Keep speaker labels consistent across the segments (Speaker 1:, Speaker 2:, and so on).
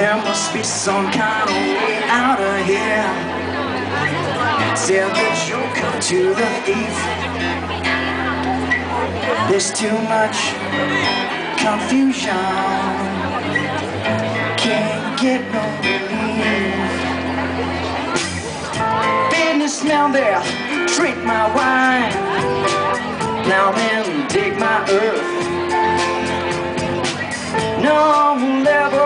Speaker 1: There must be some kind of way out of here. Tell the joker to the thief. There's too much confusion. Can't get no relief. Business now there, drink my wine. Now then, dig my earth. No lever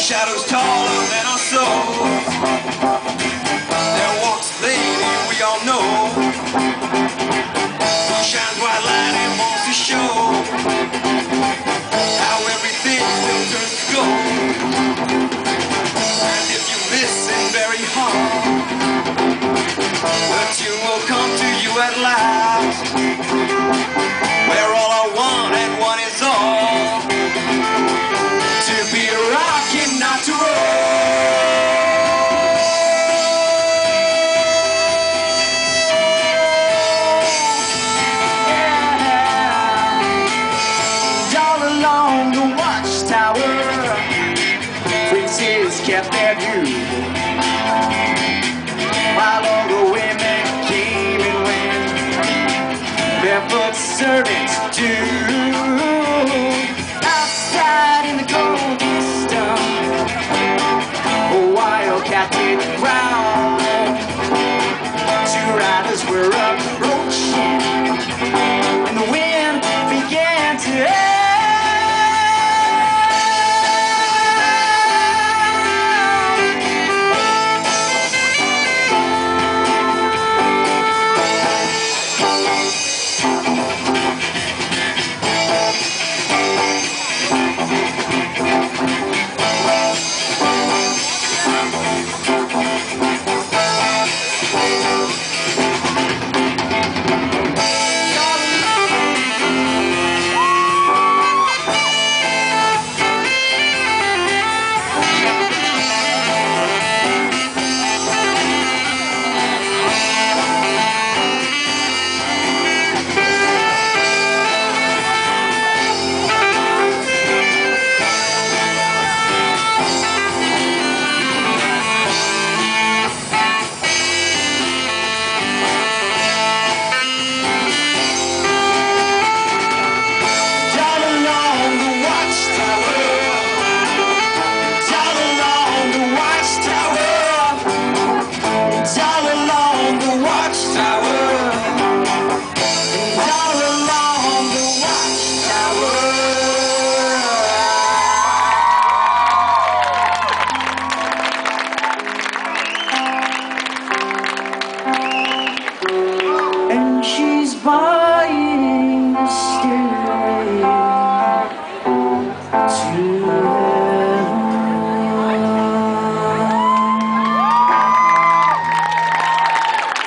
Speaker 1: shadows taller than our souls. There walks a lady we all know. Who shines white light and wants to show how everything still turns to gold. And if you listen very hard, the tune will come to you at last. Servants do.